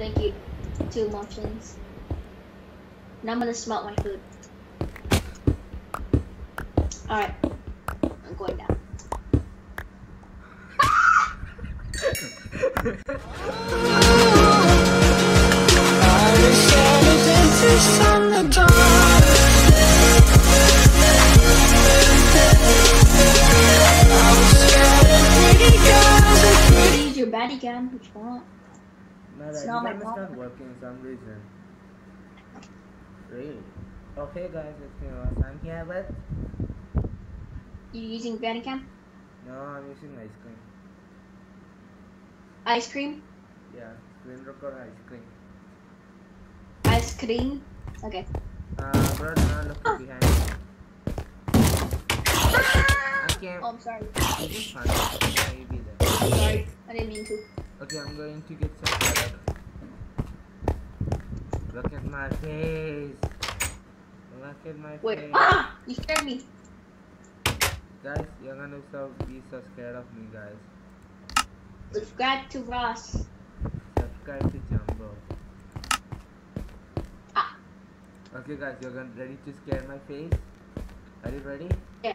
Thank you. Two muffins. Now I'm gonna smelt my food. Alright. I'm going down. Use your baddie if you want. My It's not my not working for some reason. Really? Okay guys, it's me Ross. I'm here with You using Bandicam? No, I'm using ice cream. Ice cream? Yeah, screen record ice cream. Ice cream? Okay. Uh bro, do not look behind me. I can't Oh, I'm sorry. you just find it. Maybe there. Sorry. I didn't mean to. Okay, I'm going to get some salad. Look at my face. Look at my Wait. face. Ah! You scared me. Guys, you're gonna so be so scared of me, guys. Subscribe to Ross. Subscribe to Jumbo. Ah. Okay, guys, you're gonna ready to scare my face? Are you ready? Yeah.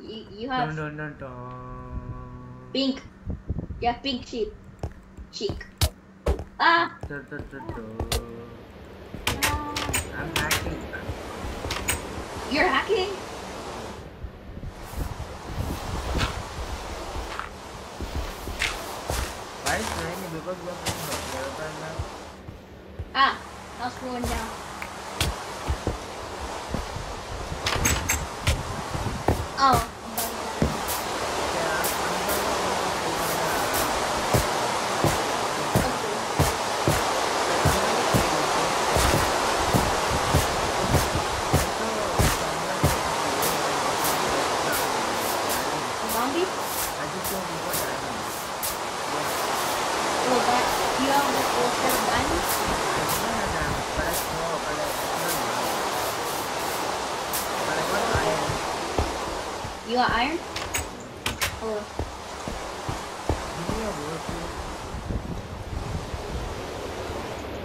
You, you Dun have dun dun dun. pink. Have pink sheep. Cheek. Ah! Dun, dun. ah. I'm hacking. You're hacking? Why is raining? Because we're playing the player now. Ah! I was down. Oh.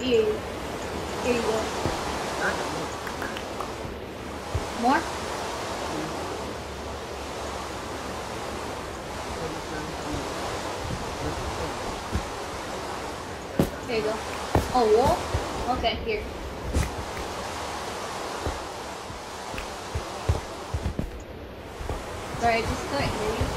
Here. Here you go. More? Here you go. Oh, wall? Okay, here. Sorry, I just.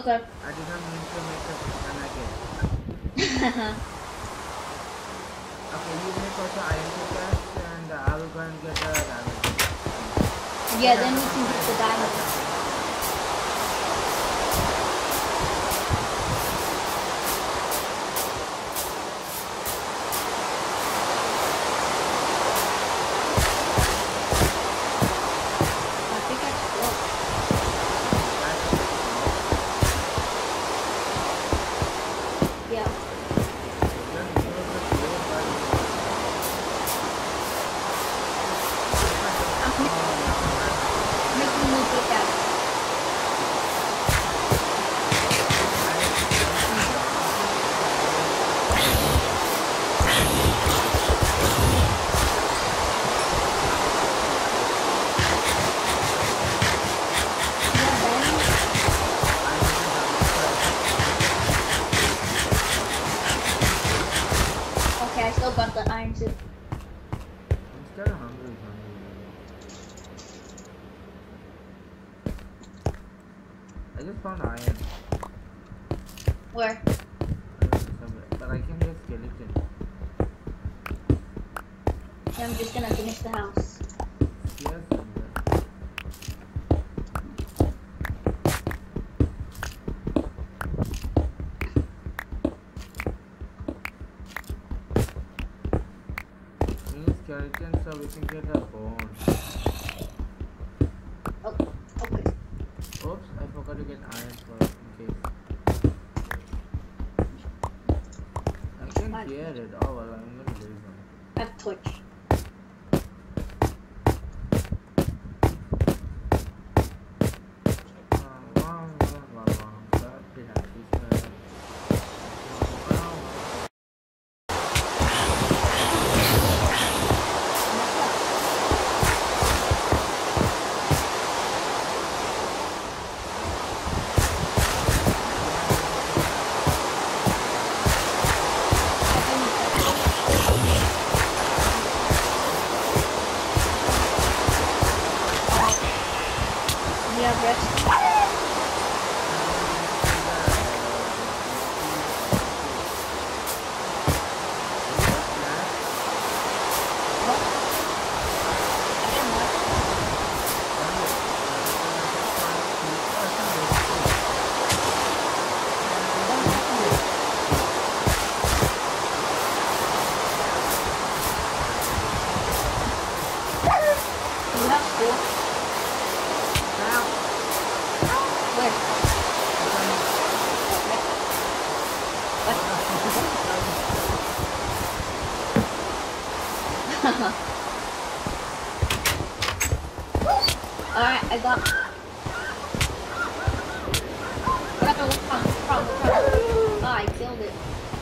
Okay. I do not mean to make a nugget. Okay, you make also iron pickaxe and uh, I will go and get a diamond. yeah, then we can get the diamonds. I'm just gonna finish the house. Skeleton so we can get a bone.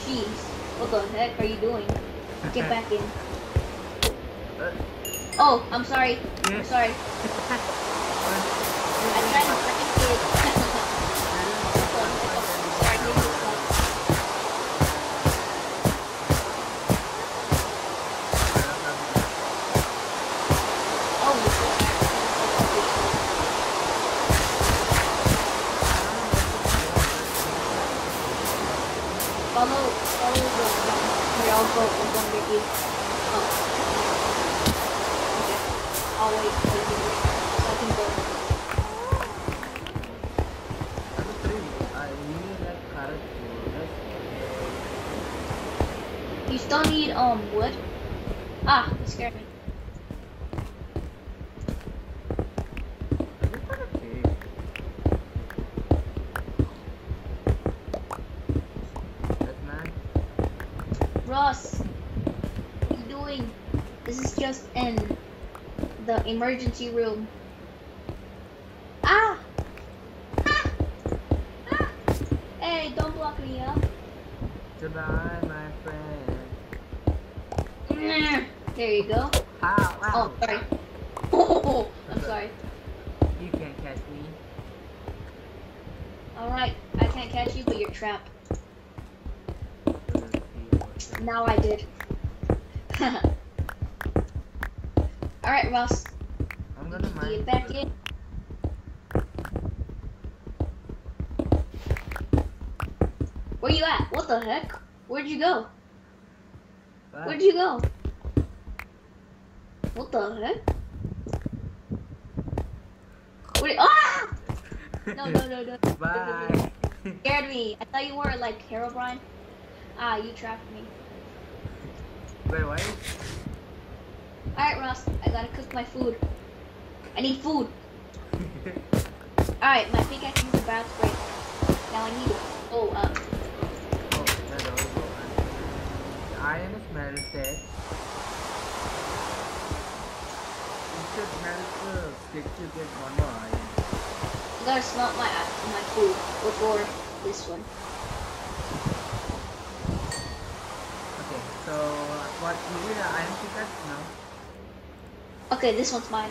Jeez, what the heck are you doing? Get back in. Oh, I'm sorry. I'm sorry. I tried you still need, um, wood? Ah, scared me. Ross, what are you doing? This is just in the emergency room. Ah! Ah! Ah! Hey, don't block me up. Goodbye, my friend. There you go. Ow, Oh, sorry. Oh, I'm sorry. You can't catch me. Alright, I can't catch you, but you're trapped. Now I did. Alright, Ross. I'm gonna mine. Get back in. Where you at? What the heck? Where'd you go? Bye. Where'd you go? What the heck? Where ah! No, no, no, no. Bye. Scared me. I thought you were like Herobrine. Ah, you trapped me. Wait, what? Alright, Ross. I gotta cook my food. I need food. Alright, my pickaxe is about to break. Now I need it. Oh, uh, Oh, that's all good. The iron is melted. You should melt the stick to get one more iron. I gotta smelt my my food before this one. Okay, so what you need an iron pickaxe now? Okay, this one's mine.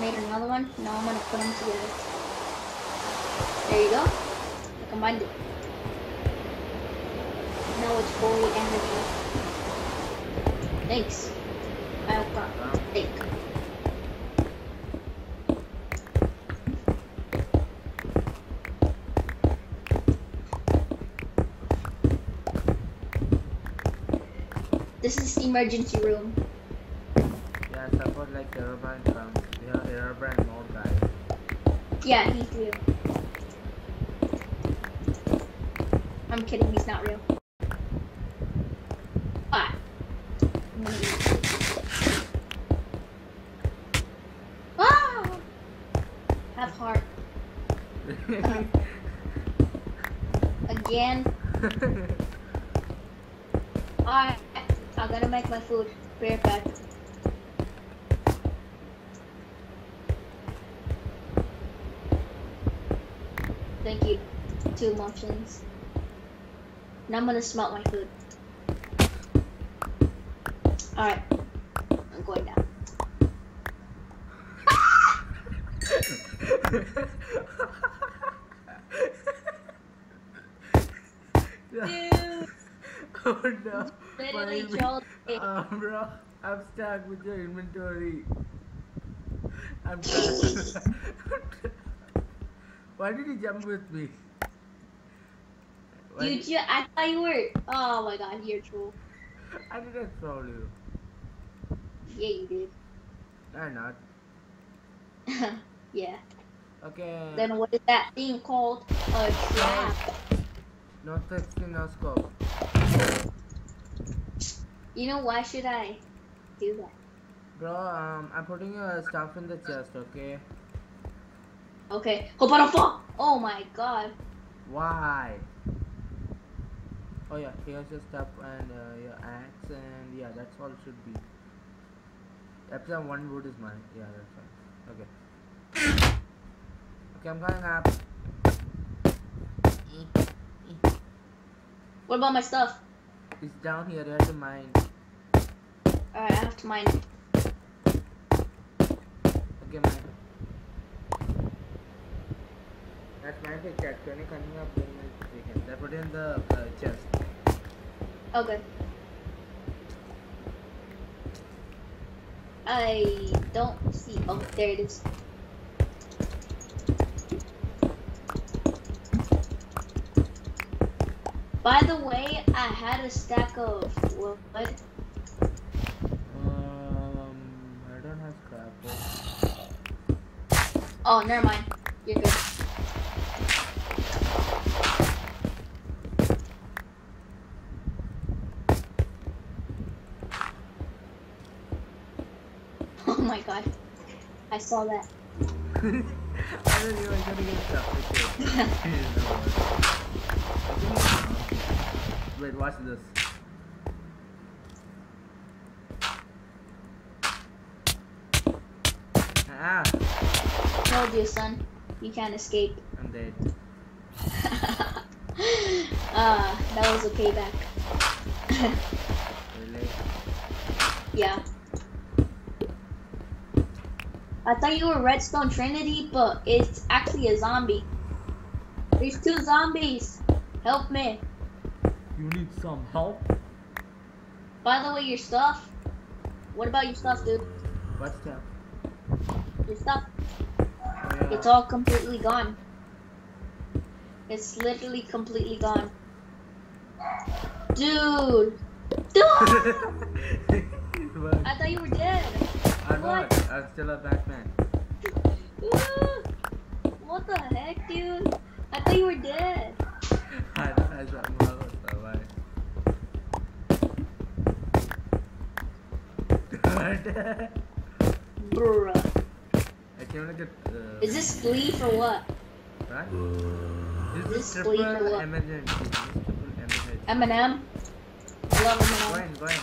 made another one. Now I'm gonna put them together. There you go. I combined it. Now it's fully energy. Thanks. I have got steak. This is the emergency room. Yeah, support like Herobrine comes. We have Herobrine more guys. Yeah, he's real. I'm kidding, he's not real. Ah. I'm gonna eat. Ah! Have heart. Again. Alright. I gotta make my food. Be right back. Thank you. Two muffins. Now I'm gonna smelt my food. Alright. I'm going down. Dude, oh no. literally My-. Uh, bro, I'm stuck with your inventory. I'm stuck. Why did you jump with me? Why You did- ju- I thought you were. Oh my god, you're troll. I didn't troll you. Yeah, you did. I'm not. yeah. Okay. Then what is that thing called? A trap. No texting, no scope. You know why should I do that? Bro, um, I'm putting your stuff in the chest, okay? Okay. Hope I don't fall. Oh my god. Why? Oh yeah, here's your stuff and uh, your axe and yeah, that's all it should be. Except one wood is mine. Yeah, that's fine. Okay. Okay, I'm going up. What about my stuff? It's down here. You have to mine. Alright, I have to mine. Okay, mine. That's my pickaxe. When you coming up, pickaxe. Put it in the uh, chest. Okay. I don't see. Oh, there it is. By the way, I had a stack of wood. Um, I don't have scrap. Oh, never mind. You're good. Oh my god. I saw that. I don't know. I'm gonna get stuff. Wait, watch this. Ah, Told you, son. You can't escape. I'm dead. uh, that was a payback. Really? yeah. I thought you were Redstone Trinity, but it's actually a zombie. There's two zombies. Help me. You need some help? By the way, your stuff. What about your stuff, dude? What's that? Your stuff. Oh, yeah. It's all completely gone. It's literally completely gone. Dude! Dude! I thought you were dead. I'm what? not. I'm still a Batman. What the heck, dude? I thought you were dead. I don't know. somehow survive. What? Bruh. I came like a. Uh, Is this Glee for what? What? Is This this is Glee triple for what? emergency. This is triple emergency. Eminem? I love Go Eminem. in, go in.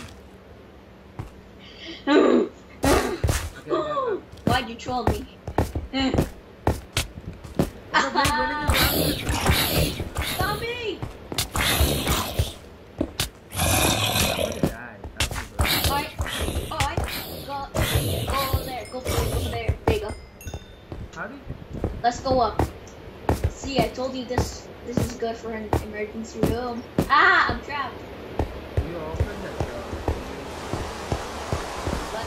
Okay, Why'd you troll me? Let's go up. See, I told you this. This is good for an emergency room. Ah, I'm trapped. you open the door? But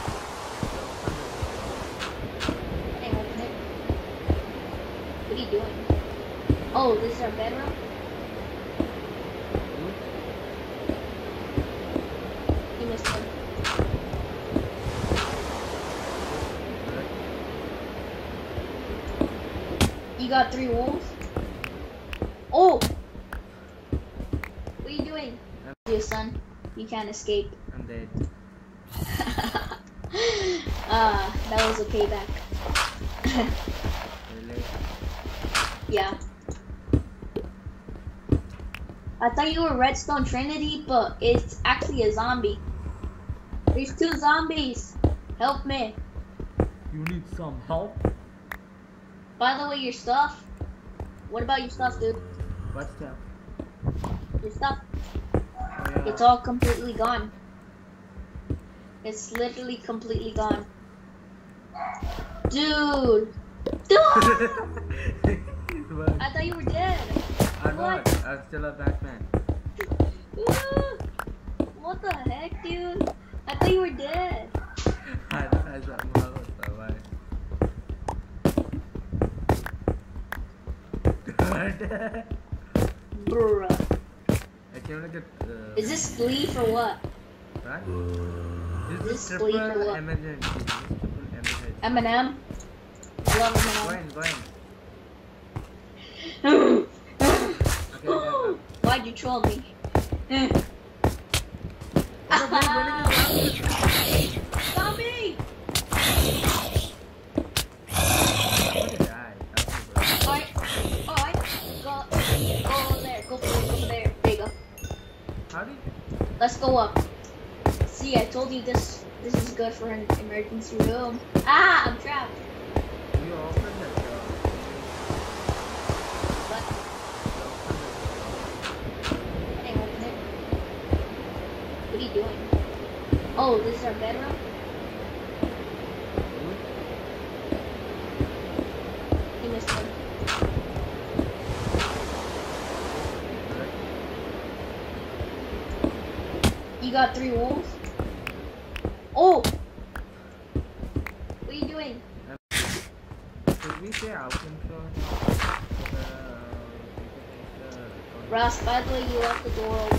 I didn't open it. What doing? Oh, this is our bedroom. You missed one. You got three wolves. Oh! What are you doing? You son, you can't escape. I'm dead. uh, that was a payback. Yeah. I thought you were Redstone Trinity, but it's actually a zombie. There's two zombies. Help me. You need some help? By the way, your stuff. What about your stuff, dude? What stuff? Your stuff. Oh, yeah. It's all completely gone. It's literally completely gone. Dude! Dude! What? I thought you were dead. I'm what? not. I'm still a Batman. What the heck, dude? I thought you were dead. I don't know somehow survived. What? Bruh. I came like a. Uh, Is this Glee for what? What? Is This this is sleep or triple what? emergency. This is triple emergency. Eminem? I love Go in, go in. Okay, okay, Why'd you troll me? Zombie! Let's go up. See, I told you this. This is good for an emergency room. Ah, I'm trapped. You open the door. But You open the I didn't open it. What are you doing? Oh, this is our bedroom. You missed. You got three wolves. Oh. What are you doing? We say out control? Ross, by the way, you left the door open.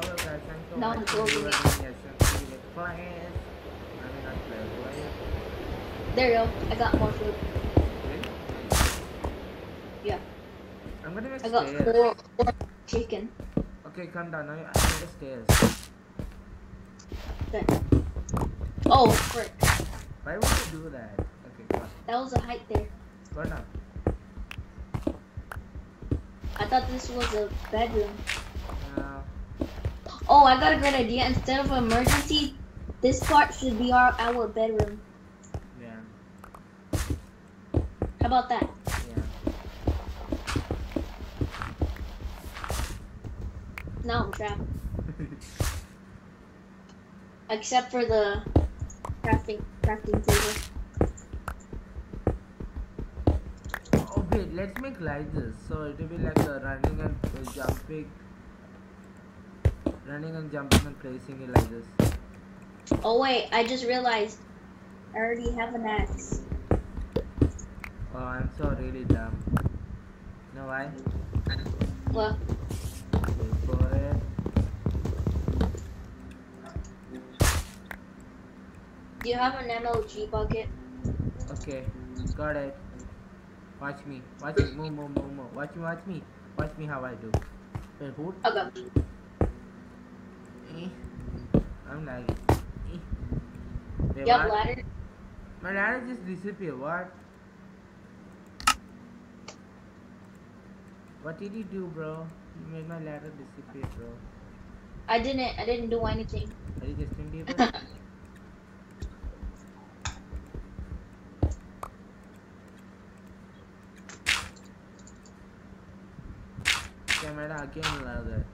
Thanks for No, it's We open. Were doing SMC with clients. I mean, not. There you go. I got more food. Really? Yeah. I'm gonna make I got stairs. four, four chicken. Okay, come down. Now I need the stairs. There. Oh, frick. Why would you do that? Okay, come on. That was a height there. Go now. I thought this was a bedroom. Uh, Oh, I got a great idea. Instead of emergency, this part should be our, our bedroom. yeah, How about that? yeah. Now I'm trapped. Except for the crafting crafting table. Okay, let's make like this. So it will be like running and uh, jumping, running and jumping and placing it like this. Oh wait, I just realized I already have an axe. Oh, I'm so really dumb. know why? Well, Wait for it. do you have an MLG bucket? Okay, got it. Watch me. Watch me. Move, move, move, move. Watch me, watch me. Watch me how I do. Wait, who? Okay. I'm lagging. Have ladder? My ladder just disappeared. What? What did you do, bro? You made my ladder disappear, bro. I didn't. I didn't do anything. Are you Justin Bieber? Camera again ladder.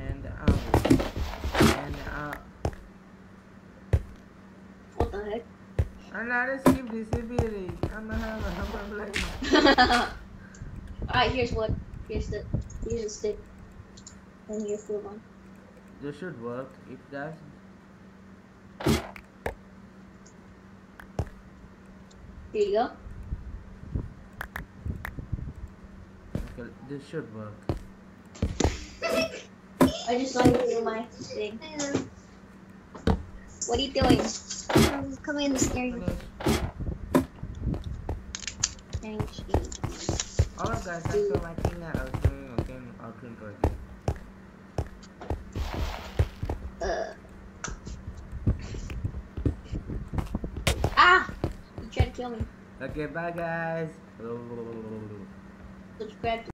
And out. And out. what the heck? My ladder keep disappearing. I'm, I'm, I'm, I'm. Alright, here's what. Here's the. Here's the stick. And here's the one. This should work. It does. Here you go. Okay, this should work. I just saw you do my thing. What are you doing? Coming in you. Finish. Thank you. Alright guys, thanks for watching. I was doing again outro intro again. Uh. Ah! You tried to kill me. Okay, bye guys. Subscribe to